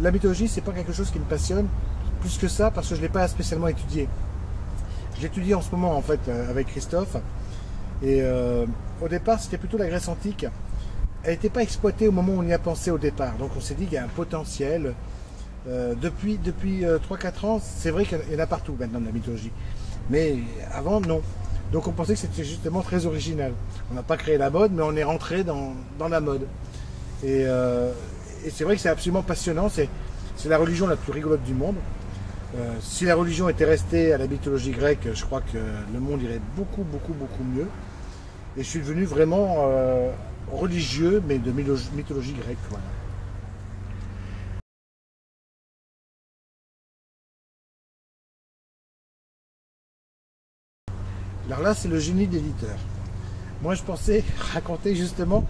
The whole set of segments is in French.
la mythologie, c'est pas quelque chose qui me passionne plus que ça parce que je l'ai pas spécialement étudié. Je l'étudie en ce moment en fait euh, avec Christophe. Et euh, au départ, c'était plutôt la Grèce antique. Elle n'était pas exploitée au moment où on y a pensé au départ. Donc on s'est dit qu'il y a un potentiel. Euh, depuis depuis 3-4 ans, c'est vrai qu'il y en a partout maintenant de la mythologie. Mais avant, non. Donc on pensait que c'était justement très original. On n'a pas créé la mode, mais on est rentré dans, dans la mode. Et, et c'est vrai que c'est absolument passionnant. C'est la religion la plus rigolote du monde. Euh, si la religion était restée à la mythologie grecque, je crois que le monde irait beaucoup, beaucoup, beaucoup mieux. Et je suis devenu vraiment euh, religieux, mais de mythologie grecque. Alors là, c'est le génie d'éditeur. Moi, je pensais raconter justement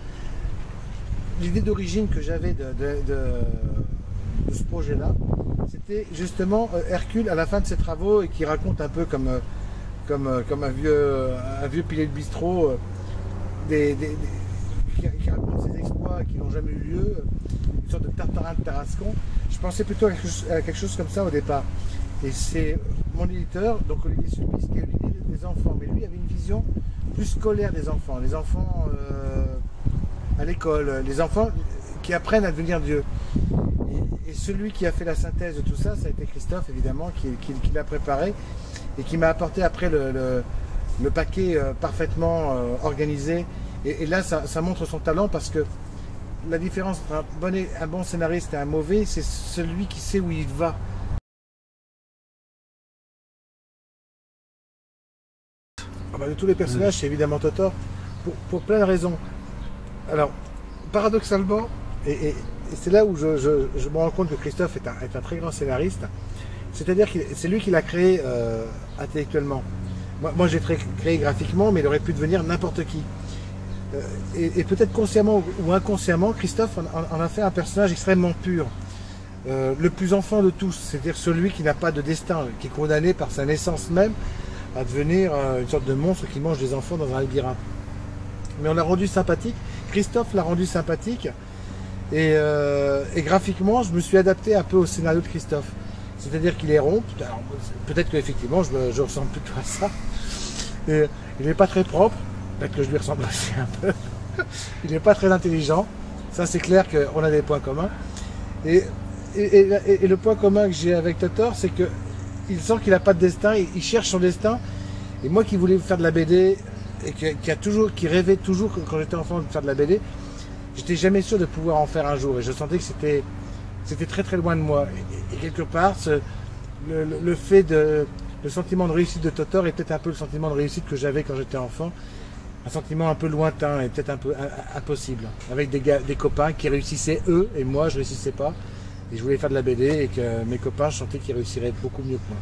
l'idée d'origine que j'avais de, ce projet-là c'était justement euh, Hercule à la fin de ses travaux et qui raconte un peu comme, euh, euh, comme un, vieux, un vieux pilier de bistrot des, qui, raconte ses exploits qui n'ont jamais eu lieu, une sorte de tartarin de Tarascon. Je pensais plutôt à quelque, chose, comme ça au départ. Et c'est mon éditeur, donc Olivier Sulpice, qui a eu l'idée des enfants. Mais lui avait une vision plus scolaire des enfants. Les enfants à l'école, les enfants qui apprennent à devenir Dieu et celui qui a fait la synthèse de tout ça, ça a été Christophe, évidemment, qui, l'a préparé et qui m'a apporté après le, paquet euh, parfaitement euh, organisé. Et, là, ça, montre son talent parce que la différence entre un bon, scénariste et un mauvais, c'est celui qui sait où il va. Ah bah, de tous les personnages, c'est évidemment Totor, pour, plein de raisons. Alors, paradoxalement, et c'est là où je, me rends compte que Christophe est un, très grand scénariste. C'est-à-dire que c'est lui qui l'a créé euh, intellectuellement. Moi, j'ai créé graphiquement, mais il aurait pu devenir n'importe qui. Euh, et, peut-être consciemment ou inconsciemment, Christophe en, a fait un personnage extrêmement pur. Euh, le plus enfant de tous, c'est-à-dire celui qui n'a pas de destin, qui est condamné par sa naissance même à devenir une sorte de monstre qui mange des enfants dans un labyrinthe. Mais on l'a rendu sympathique. Christophe l'a rendu sympathique euh, et, graphiquement, je me suis adapté un peu au scénario de Christophe. C'est-à-dire qu'il est rond. Peut-être qu'effectivement, je, je, ressemble plutôt à ça. il n'est pas très propre. Peut-être que je lui ressemble aussi un peu. il n'est pas très intelligent. Ça, c'est clair qu'on a des points communs. Et, le point commun que j'ai avec Totor, c'est qu'il sent qu'il n'a pas de destin. Il, cherche son destin. Et moi qui voulais faire de la BD et qui, a toujours, qui rêvait toujours quand j'étais enfant de faire de la BD, j'étais jamais sûr de pouvoir en faire un jour et je sentais que c'était c'était très très loin de moi. Et, quelque part, le, fait de le sentiment de réussite de Totor est peut-être un peu le sentiment de réussite que j'avais quand j'étais enfant. Un sentiment un peu lointain et peut-être un peu impossible. Avec des, copains qui réussissaient eux et moi je réussissais pas. Et je voulais faire de la BD et que mes copains, je sentais qu'ils réussiraient beaucoup mieux que moi.